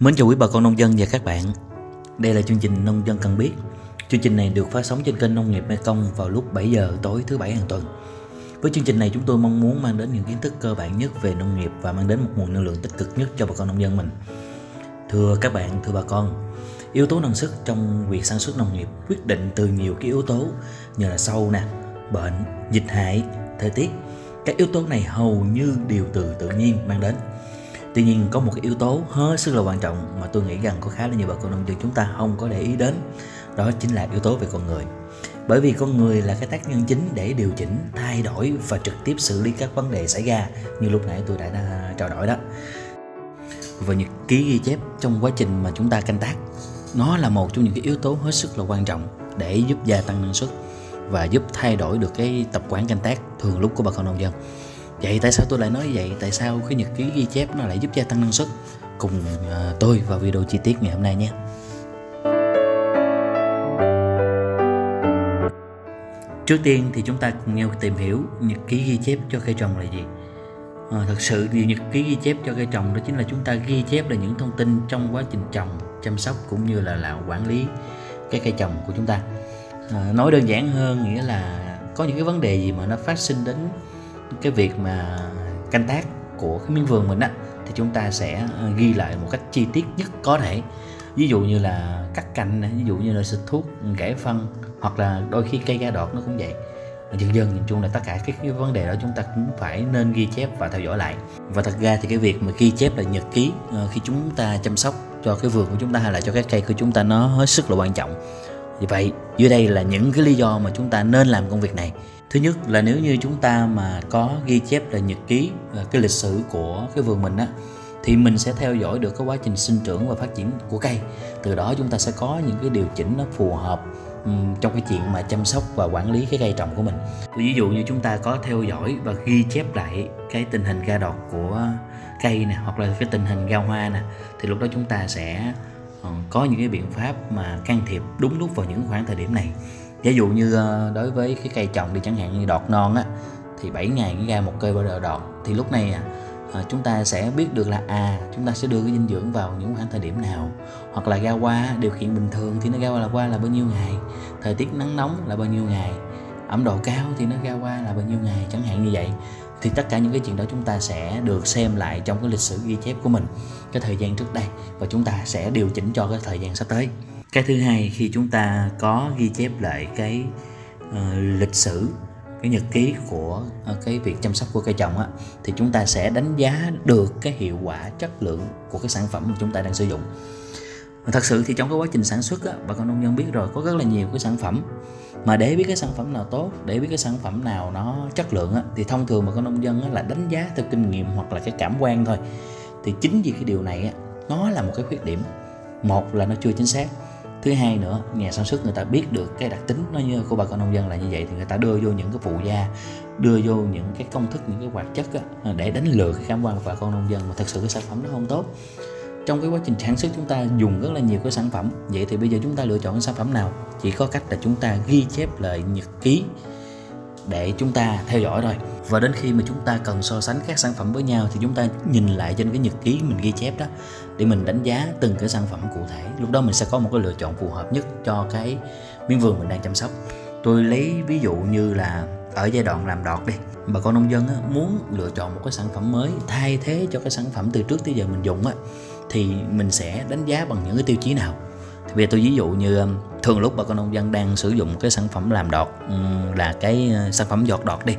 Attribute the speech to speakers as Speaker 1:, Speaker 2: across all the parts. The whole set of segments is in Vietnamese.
Speaker 1: Mến chào quý bà con nông dân và các bạn. Đây là chương trình Nông dân cần biết. Chương trình này được phát sóng trên kênh Nông nghiệp Mekong vào lúc 7 giờ tối thứ bảy hàng tuần. Với chương trình này chúng tôi mong muốn mang đến những kiến thức cơ bản nhất về nông nghiệp và mang đến một nguồn năng lượng tích cực nhất cho bà con nông dân mình. Thưa các bạn, thưa bà con Yếu tố năng suất trong việc sản xuất nông nghiệp quyết định từ nhiều cái yếu tố như là sâu nè, bệnh, dịch hại, thời tiết. Các yếu tố này hầu như đều từ tự nhiên mang đến. Tuy nhiên có một cái yếu tố hết sức là quan trọng mà tôi nghĩ rằng có khá là nhiều bà con nông dân chúng ta không có để ý đến đó chính là yếu tố về con người. Bởi vì con người là cái tác nhân chính để điều chỉnh thay đổi và trực tiếp xử lý các vấn đề xảy ra như lúc nãy tôi đã, đã trao đổi đó. Và nhật ký ghi chép trong quá trình mà chúng ta canh tác nó là một trong những cái yếu tố hết sức là quan trọng để giúp gia tăng năng suất và giúp thay đổi được cái tập quán canh tác thường lúc của bà con nông dân vậy tại sao tôi lại nói vậy? Tại sao cái nhật ký ghi chép nó lại giúp gia tăng năng suất? Cùng à, tôi vào video chi tiết ngày hôm nay nhé. Trước tiên thì chúng ta cùng nhau tìm hiểu nhật ký ghi chép cho cây trồng là gì. À, thật sự thì nhật ký ghi chép cho cây trồng đó chính là chúng ta ghi chép là những thông tin trong quá trình trồng chăm sóc cũng như là là quản lý cái cây trồng của chúng ta. À, nói đơn giản hơn nghĩa là có những cái vấn đề gì mà nó phát sinh đến cái việc mà canh tác của cái miếng vườn mình á, thì chúng ta sẽ ờ, ghi lại một cách chi tiết nhất có thể. Ví dụ như là cắt cành ví dụ như là xịt thuốc kẻ phân, hoặc là đôi khi cây ra đọt nó cũng vậy. Dần dần nhìn chung là tất cả các cái vấn đề đó chúng ta cũng phải nên ghi chép và theo dõi lại. Và thật ra thì cái việc mà ghi chép là nhật ký ờ, khi chúng ta chăm sóc cho cái vườn của chúng ta hay là cho các cây của chúng ta nó hết sức là quan trọng. Vì vậy, dưới đây là những cái lý do mà chúng ta nên làm công việc này thứ nhất là nếu như chúng ta mà có ghi chép là nhật ký à, cái lịch sử của cái vườn mình á thì mình sẽ theo dõi được cái quá trình sinh trưởng và phát triển của cây. Từ đó chúng ta sẽ có những cái điều chỉnh nó phù hợp um, trong cái chuyện mà chăm sóc và quản lý cái cây trồng của mình. Ví dụ như chúng ta có theo dõi và ghi chép lại cái tình hình ra đọt của cây nè hoặc là cái tình hình ra hoa nè thì lúc đó chúng ta sẽ ờ, có những cái biện pháp mà can thiệp đúng lúc vào những khoảng thời điểm này ví dụ như ờ, đối với cái cây trồng thì chẳng hạn như đọt non á thì 7 ngày mới ra một cây bao giờ đọt. Thì lúc này à, ờ, chúng ta sẽ biết được là à chúng ta sẽ đưa cái dinh dưỡng vào những khoảng thời điểm nào. Hoặc là ra qua điều kiện bình thường thì nó ra là qua là bao nhiêu ngày thời tiết nắng nóng là bao nhiêu ngày ẩm độ cao thì nó ra qua là bao nhiêu ngày chẳng hạn như vậy. Thì tất cả những cái chuyện đó chúng ta sẽ được xem lại trong cái lịch sử ghi chép của mình cái thời gian trước đây và chúng ta sẽ điều chỉnh cho cái thời gian sắp tới cái thứ hai khi chúng ta có ghi chép lại cái uh, lịch sử cái nhật ký của uh, cái việc chăm sóc của cây trồng á thì chúng ta sẽ đánh giá được cái hiệu quả chất lượng của cái sản phẩm mà chúng ta đang sử dụng. Thật sự thì trong cái quá trình sản xuất á, bà con nông dân biết rồi có rất là nhiều cái sản phẩm. Mà để biết cái sản phẩm nào tốt để biết cái sản phẩm nào nó chất lượng á, thì thông thường bà con nông dân á, là đánh giá theo kinh nghiệm hoặc là cái cảm quan thôi. Thì chính vì cái điều này á, nó là một cái khuyết điểm. Một là nó chưa chính xác thứ hai nữa nhà sản xuất người ta biết được cái đặc tính nó như của bà con nông dân là như vậy thì người ta đưa vô những cái phụ gia đưa vô những cái công thức những cái hoạt chất á, để đánh lừa cái cảm quan của bà con nông dân. Mà thật sự cái sản phẩm nó không tốt. Trong cái quá trình sản xuất chúng ta dùng rất là nhiều cái sản phẩm. Vậy thì bây giờ chúng ta lựa chọn cái sản phẩm nào? Chỉ có cách là chúng ta ghi chép lại nhật ký để chúng ta theo dõi thôi. Và đến khi mà chúng ta cần so sánh các sản phẩm với nhau thì chúng ta nhìn lại trên cái nhật ký mình ghi chép đó để mình đánh giá từng cái sản phẩm cụ thể. Lúc đó mình sẽ có một cái lựa chọn phù hợp nhất cho cái miếng vườn mình đang chăm sóc. Tôi lấy ví dụ như là ở giai đoạn làm đọt đi bà con nông dân á, muốn lựa chọn một cái sản phẩm mới thay thế cho cái sản phẩm từ trước tới giờ mình dùng á thì mình sẽ đánh giá bằng những cái tiêu chí nào? Vì tôi ví dụ như um, thường lúc bà con nông dân đang sử dụng cái sản phẩm làm đọt um, là cái ờ, sản phẩm giọt đọt đi.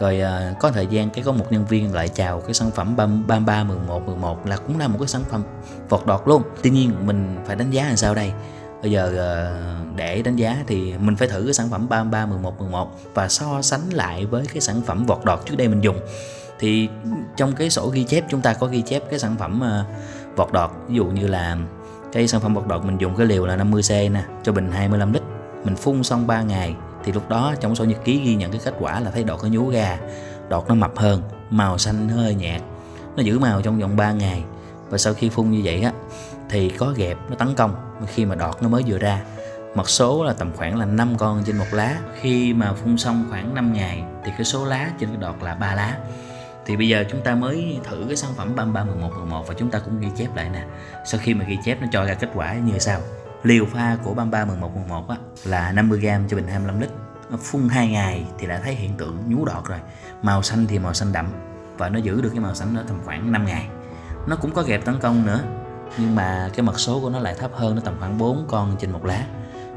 Speaker 1: Rồi ờ, có thời gian cái có một nhân viên lại chào cái sản phẩm 33 11 11 là cũng là một cái sản phẩm vọt đọt luôn. Tuy nhiên mình phải đánh giá làm sao đây? Bây giờ ờ, để đánh giá thì mình phải thử cái sản phẩm 33 11 11 và so sánh lại với cái sản phẩm vọt đọt trước đây mình dùng. Thì trong cái sổ ghi chép, chúng ta có ghi chép cái sản phẩm vọt đọt. Ví dụ như là cái sản phẩm bột đọt mình dùng cái liều là 50C nè, cho bình 25 lít. Mình phun xong 3 ngày, thì lúc đó trong sổ nhật ký ghi nhận cái kết quả là thấy đọt nó nhú ra đọt nó mập hơn, màu xanh hơi nhạt, nó giữ màu trong vòng 3 ngày. Và sau khi phun như vậy á, thì có gẹp nó tấn công. Khi mà đọt nó mới vừa ra, mật số là tầm khoảng là 5 con trên một lá. Khi mà phun xong khoảng 5 ngày, thì cái số lá trên cái đọt là ba lá thì bây giờ chúng ta mới thử cái sản phẩm 33 11 11 và chúng ta cũng ghi chép lại nè. Sau khi mà ghi chép nó cho ra kết quả như sau. Liều pha của 33 11 11 á, là 50g cho bình 25 lít. Phun 2 ngày thì đã thấy hiện tượng nhú đọt rồi. Màu xanh thì màu xanh đậm và nó giữ được cái màu xanh nó tầm khoảng 5 ngày. Nó cũng có gẹp tấn công nữa nhưng mà cái mật số của nó lại thấp hơn nó tầm khoảng 4 con trên một lá.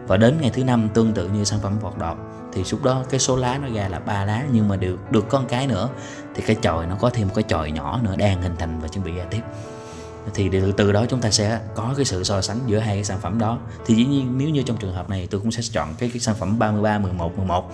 Speaker 1: Và đến ngày thứ năm tương tự như sản phẩm vọt đọt thì lúc đó cái số lá nó ra là ba lá nhưng mà được được con cái nữa. Thì cái chồi nó có thêm một cái chồi nhỏ nữa đang hình thành và chuẩn bị ra tiếp. Thì từ từ đó chúng ta sẽ có cái sự so sánh giữa hai cái sản phẩm đó. Thì dĩ nhiên nếu như trong trường hợp này tôi cũng sẽ chọn cái, cái sản phẩm 33 11 11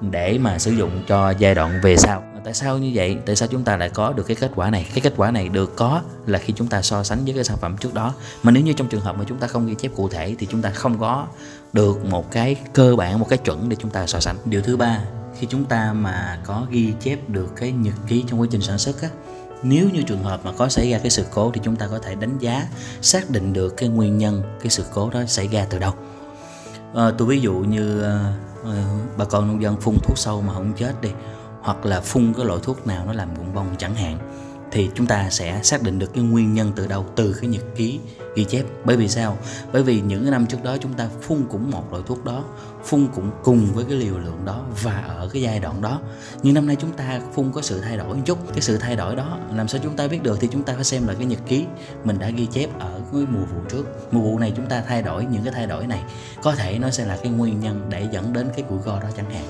Speaker 1: để mà sử dụng cho giai đoạn về sau. Tại sao như vậy? Tại sao chúng ta lại có được cái kết quả này? Cái kết quả này được có là khi chúng ta so sánh với cái sản phẩm trước đó. Mà nếu như trong trường hợp mà chúng ta không ghi chép cụ thể thì chúng ta không có được một cái cơ bản một cái chuẩn để chúng ta so sánh. Điều thứ ba khi chúng ta mà có ghi chép được cái nhật ký trong quá trình sản xuất á nếu như trường hợp mà có xảy ra cái sự cố thì chúng ta có thể đánh giá xác định được cái nguyên nhân cái sự cố đó xảy ra từ đâu. À, tôi ví dụ như à, bà con nông dân phun thuốc sâu mà không chết đi hoặc là phun cái loại thuốc nào nó làm rụng bông chẳng hạn thì chúng ta sẽ xác định được cái nguyên nhân từ đâu từ cái nhật ký ghi chép. Bởi vì sao? Bởi vì những cái năm trước đó chúng ta phun cũng một loại thuốc đó phun cũng cùng với cái liều lượng đó và ở cái giai đoạn đó. Nhưng năm nay chúng ta phun có sự thay đổi một chút. Cái sự thay đổi đó làm sao chúng ta biết được thì chúng ta phải xem là cái nhật ký mình đã ghi chép ở cái mùa vụ trước. Mùa vụ này chúng ta thay đổi những cái thay đổi này có thể nó sẽ là cái nguyên nhân để dẫn đến cái củi go đó chẳng hạn.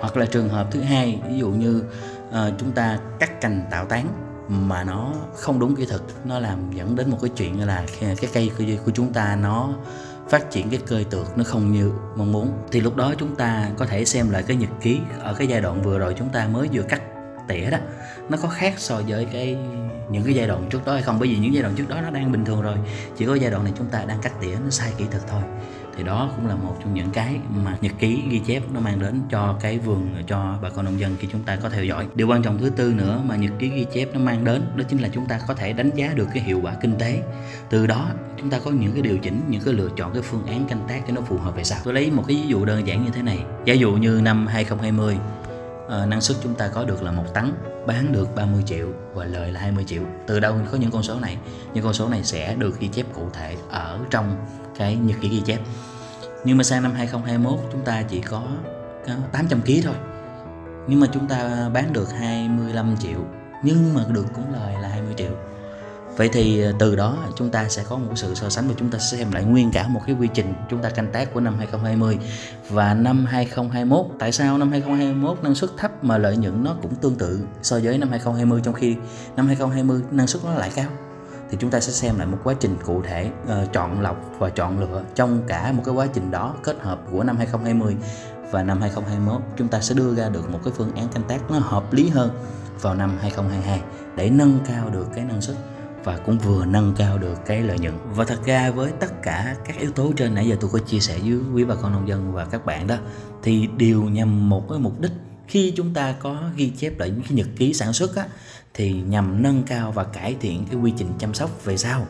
Speaker 1: Hoặc là trường hợp thứ hai ví dụ như uh, chúng ta cắt cành tạo tán mà nó không đúng kỹ thuật. Nó làm dẫn đến một cái chuyện là cái cây của chúng ta nó phát triển cái cơ tược nó không như mong muốn. Thì lúc đó chúng ta có thể xem lại cái nhật ký ở cái giai đoạn vừa rồi chúng ta mới vừa cắt tỉa đó. Nó có khác so với cái những cái giai đoạn trước đó hay không? Bởi vì những giai đoạn trước đó nó đang bình thường rồi. Chỉ có giai đoạn này chúng ta đang cắt tỉa, nó sai kỹ thuật thôi thì đó cũng là một trong những cái mà nhật ký ghi chép nó mang đến cho cái vườn cho bà con nông dân khi chúng ta có theo dõi. Điều quan trọng thứ tư nữa mà nhật ký ghi chép nó mang đến đó chính là chúng ta có thể đánh giá được cái hiệu quả kinh tế. Từ đó chúng ta có những cái điều chỉnh những cái lựa chọn cái phương án canh tác cho nó phù hợp về sau. Tôi lấy một cái ví dụ đơn giản như thế này. Giả dụ như năm 2020 uh, ờ, năng suất chúng ta có được là một tấn bán được 30 triệu và lợi là 20 triệu. Từ đâu có những con số này? Những con số này sẽ được ghi chép cụ thể ở trong cái nhật ký ghi chép. Nhưng mà sang năm 2021 chúng ta chỉ có 800 kg thôi. Nhưng mà chúng ta bán được 25 triệu, nhưng mà được cũng lời là 20 triệu. Vậy thì ờ, từ đó chúng ta sẽ có một sự so sánh và chúng ta sẽ xem lại nguyên cả một cái quy trình chúng ta canh tác của năm 2020 và năm 2021. Tại sao năm 2021 năng suất thấp mà lợi nhuận nó cũng tương tự so với năm 2020 trong khi năm 2020 năng suất nó lại cao? thì chúng ta sẽ xem lại một quá trình cụ thể uh, chọn lọc và chọn lựa trong cả một cái quá trình đó kết hợp của năm 2020 và năm 2021 chúng ta sẽ đưa ra được một cái phương án canh tác nó hợp lý hơn vào năm 2022 để nâng cao được cái năng suất và cũng vừa nâng cao được cái lợi nhuận. Và thật ra với tất cả các yếu tố trên nãy giờ tôi có chia sẻ với quý bà con nông dân và các bạn đó thì đều nhằm một cái mục đích khi chúng ta có ghi chép lại những cái nhật ký sản xuất á, thì nhằm nâng cao và cải thiện cái quy trình chăm sóc về sau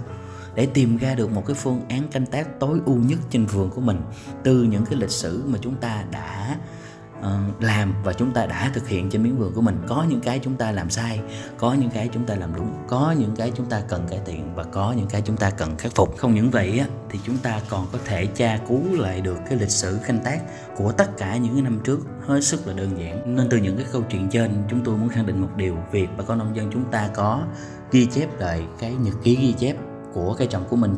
Speaker 1: để tìm ra được một cái phương án canh tác tối ưu nhất trên vườn của mình từ những cái lịch sử mà chúng ta đã uh, làm và chúng ta đã thực hiện trên miếng vườn của mình. Có những cái chúng ta làm sai có những cái chúng ta làm đúng có những cái chúng ta cần cải thiện và có những cái chúng ta cần khắc phục. Không những vậy á, thì chúng ta còn có thể tra cứu lại được cái lịch sử canh tác của tất cả những năm trước hết sức là đơn giản. Nên từ những cái câu chuyện trên chúng tôi muốn khẳng định một điều. Việc bà con nông dân chúng ta có ghi chép lại cái nhật ký ghi chép của cây trồng của mình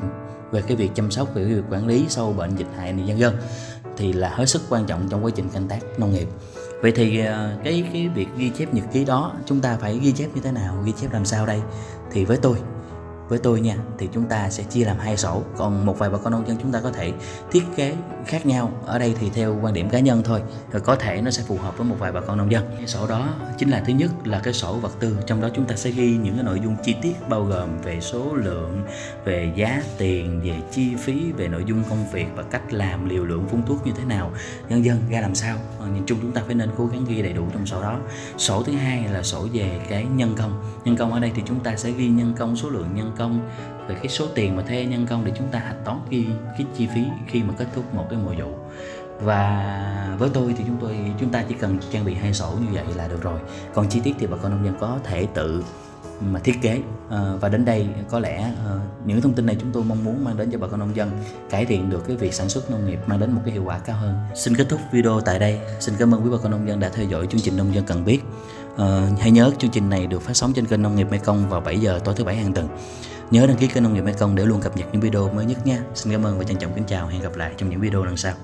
Speaker 1: về cái việc chăm sóc về cái việc quản lý sâu bệnh dịch hại này dân dân thì là hết sức quan trọng trong quá trình canh tác nông nghiệp. Vậy thì ờ, cái cái việc ghi chép nhật ký đó, chúng ta phải ghi chép như thế nào, ghi chép làm sao đây? Thì với tôi với tôi nha, thì chúng ta sẽ chia làm hai sổ. Còn một vài bà con nông dân chúng ta có thể thiết kế khác nhau. Ở đây thì theo quan điểm cá nhân thôi, rồi có thể nó sẽ phù hợp với một vài bà con nông dân. Cái sổ đó chính là thứ nhất là cái sổ vật tư. Trong đó chúng ta sẽ ghi những cái nội dung chi tiết, bao gồm về số lượng, về giá tiền, về chi phí, về nội dung công việc và cách làm, liều lượng phun thuốc như thế nào. Nhân dân ra làm sao? Ờ, nhìn chung chúng ta phải nên cố gắng ghi đầy đủ trong sổ đó. Sổ thứ hai là sổ về cái nhân công. Nhân công ở đây thì chúng ta sẽ ghi nhân công, số lượng nhân công về cái số tiền mà thuê nhân công để chúng ta hạch toán ghi cái chi phí khi mà kết thúc một cái mùa vụ. Và với tôi thì chúng tôi chúng ta chỉ cần trang bị hai sổ như vậy là được rồi. Còn chi tiết thì bà con nông dân có thể tự mà thiết kế. À, và đến đây có lẽ à, những thông tin này chúng tôi mong muốn mang đến cho bà con nông dân cải thiện được cái việc sản xuất nông nghiệp mang đến một cái hiệu quả cao hơn. Xin kết thúc video tại đây. Xin cảm ơn quý bà con nông dân đã theo dõi chương trình nông dân cần biết à, hãy nhớ chương trình này được phát sóng trên kênh nông nghiệp Mekong vào 7 giờ tối thứ bảy hàng tuần. Nhớ đăng ký kênh nông nghiệp Mekong để luôn cập nhật những video mới nhất nha. Xin cảm ơn và trân trọng kính chào. Hẹn gặp lại trong những video lần sau.